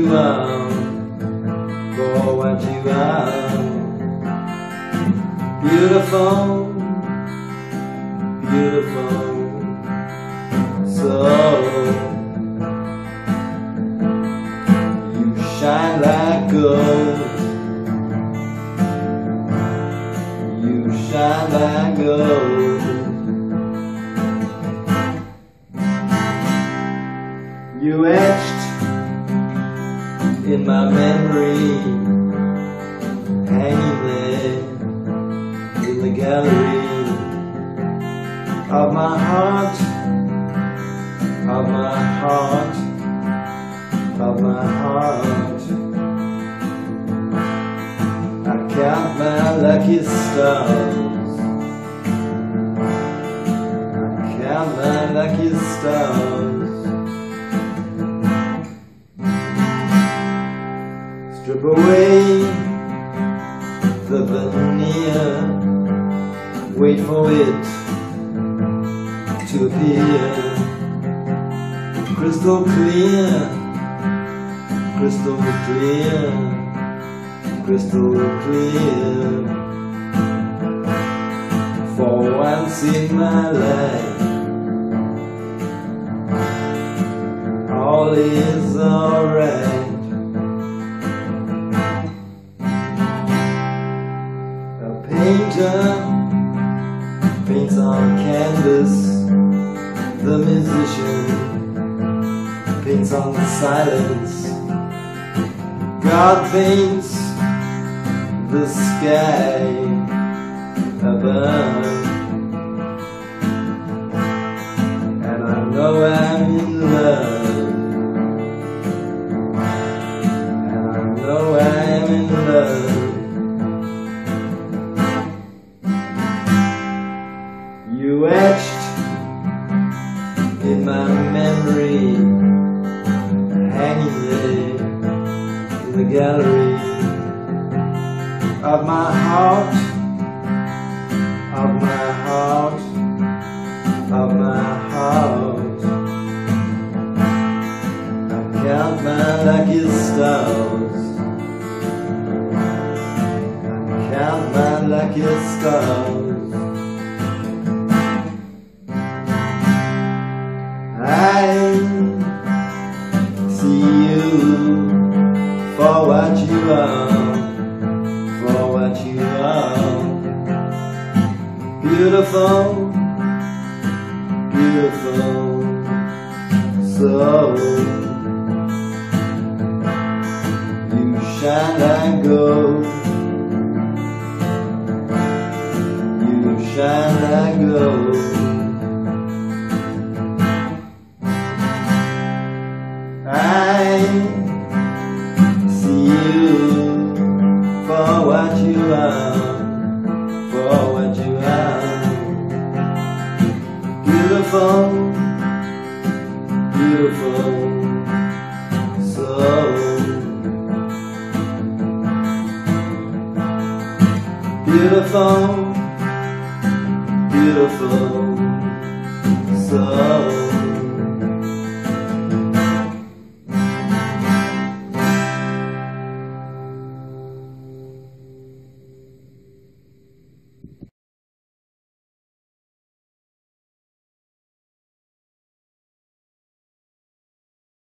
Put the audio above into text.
you are, for what you are. Beautiful, beautiful, so you shine like gold. You shine like gold. You etched in my memory, hanging there in the gallery of my heart, of my heart, of my heart. I count my lucky stars. I count my lucky stars. Strip away the veneer, wait for it to appear. Crystal clear, crystal clear, crystal clear. For once in my life, all is alright. Painter. Paints on canvas, the musician. Paints on silence. God paints the sky above, gallery of my heart, of my heart, of my heart. I count my lucky stars. I count my lucky stars. Beautiful, so you shine like gold. You shine like gold. I see you for what you are, beautiful, beautiful, slow. Beautiful, beautiful, slow.